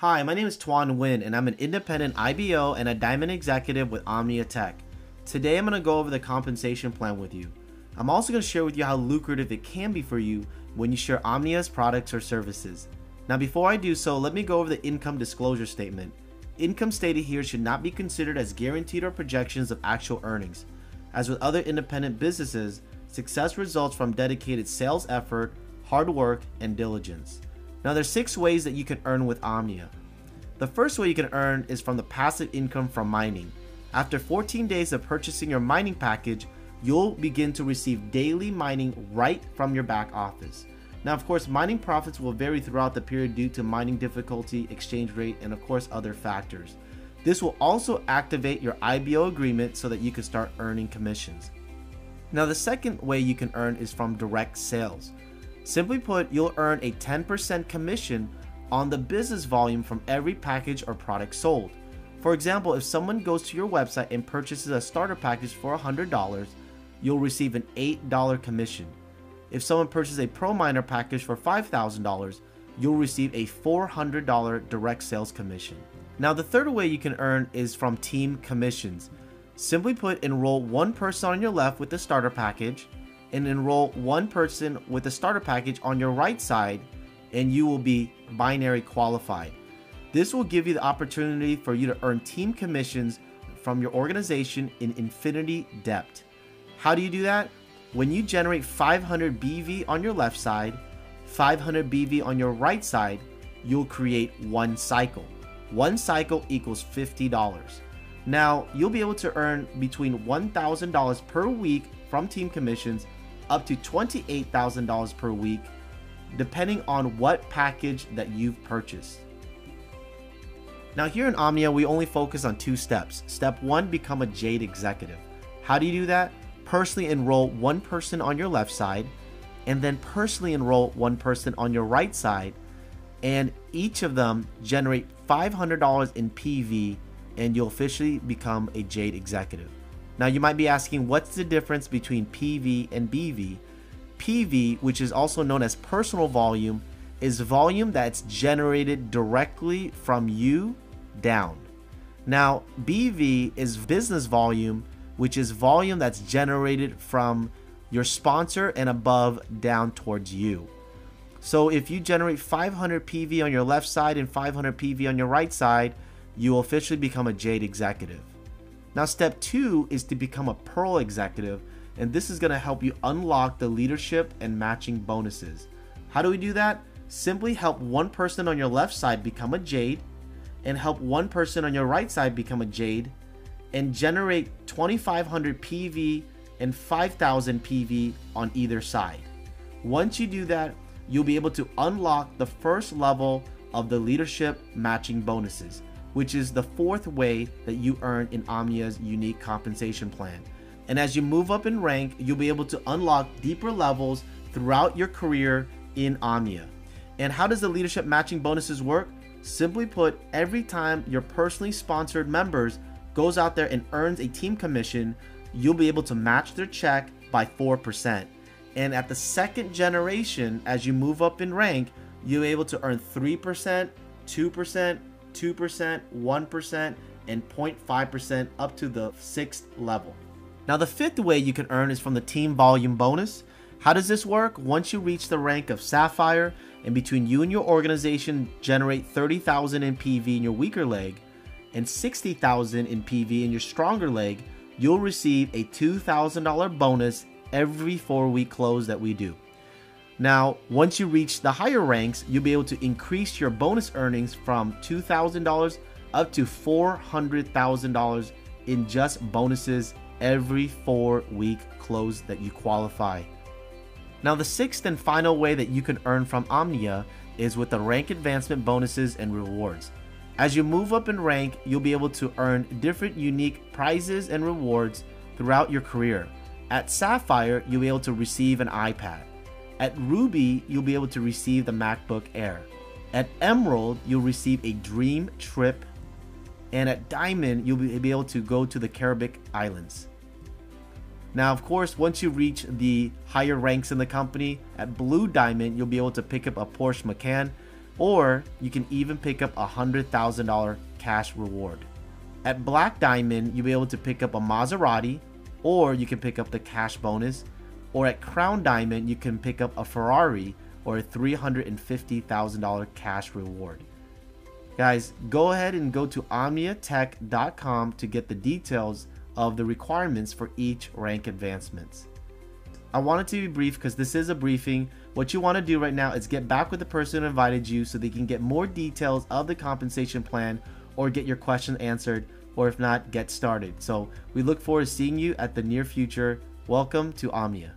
Hi, my name is Tuan Nguyen, and I'm an independent IBO and a Diamond executive with Omnia Tech. Today, I'm going to go over the compensation plan with you. I'm also going to share with you how lucrative it can be for you when you share Omnia's products or services. Now, before I do so, let me go over the income disclosure statement. Income stated here should not be considered as guaranteed or projections of actual earnings. As with other independent businesses, success results from dedicated sales effort, hard work, and diligence. Now there's six ways that you can earn with Omnia. The first way you can earn is from the passive income from mining. After 14 days of purchasing your mining package, you'll begin to receive daily mining right from your back office. Now, of course, mining profits will vary throughout the period due to mining difficulty, exchange rate, and of course, other factors. This will also activate your IBO agreement so that you can start earning commissions. Now, the second way you can earn is from direct sales. Simply put, you'll earn a 10% commission on the business volume from every package or product sold. For example, if someone goes to your website and purchases a starter package for $100, you'll receive an $8 commission. If someone purchases a Pro Miner package for $5,000, you'll receive a $400 direct sales commission. Now, the third way you can earn is from team commissions. Simply put, enroll one person on your left with the starter package and enroll one person with a starter package on your right side, and you will be binary qualified. This will give you the opportunity for you to earn team commissions from your organization in infinity depth. How do you do that? When you generate 500 BV on your left side, 500 BV on your right side, you'll create one cycle. One cycle equals $50. Now, you'll be able to earn between $1,000 per week from team commissions up to $28,000 per week, depending on what package that you've purchased. Now, here in Omnia, we only focus on two steps. Step one, become a Jade executive. How do you do that? Personally enroll one person on your left side, and then personally enroll one person on your right side, and each of them generate $500 in PV, and you'll officially become a Jade executive. Now you might be asking what's the difference between PV and BV? PV, which is also known as personal volume, is volume that's generated directly from you down. Now, BV is business volume, which is volume that's generated from your sponsor and above down towards you. So if you generate 500 PV on your left side and 500 PV on your right side, you will officially become a Jade executive. Now, step two is to become a Pearl executive, and this is going to help you unlock the leadership and matching bonuses. How do we do that? Simply help one person on your left side become a Jade, and help one person on your right side become a Jade, and generate 2500 PV and 5000 PV on either side. Once you do that, you'll be able to unlock the first level of the leadership matching bonuses which is the fourth way that you earn in Omnia's unique compensation plan. And as you move up in rank, you'll be able to unlock deeper levels throughout your career in Omnia. And how does the leadership matching bonuses work? Simply put, every time your personally sponsored members goes out there and earns a team commission, you'll be able to match their check by 4%. And at the second generation, as you move up in rank, you'll be able to earn 3%, 2%, 2%, 1%, and 0.5% up to the sixth level. Now, the fifth way you can earn is from the team volume bonus. How does this work? Once you reach the rank of Sapphire, and between you and your organization generate 30,000 in PV in your weaker leg and 60,000 in PV in your stronger leg, you'll receive a $2,000 bonus every four week close that we do. Now, once you reach the higher ranks, you'll be able to increase your bonus earnings from $2,000 up to $400,000 in just bonuses every four week close that you qualify. Now, the sixth and final way that you can earn from Omnia is with the rank advancement bonuses and rewards. As you move up in rank, you'll be able to earn different unique prizes and rewards throughout your career. At Sapphire, you'll be able to receive an iPad. At Ruby, you'll be able to receive the MacBook Air. At Emerald, you'll receive a dream trip. And at Diamond, you'll be able to go to the Caribbean Islands. Now, of course, once you reach the higher ranks in the company, at Blue Diamond, you'll be able to pick up a Porsche Macan. or you can even pick up a $100,000 cash reward. At Black Diamond, you'll be able to pick up a Maserati, or you can pick up the cash bonus, or at Crown Diamond, you can pick up a Ferrari or a $350,000 cash reward. Guys, go ahead and go to omniatech.com to get the details of the requirements for each rank advancements. I wanted to be brief because this is a briefing. What you want to do right now is get back with the person who invited you so they can get more details of the compensation plan or get your question answered, or if not, get started. So we look forward to seeing you at the near future. Welcome to Omnia.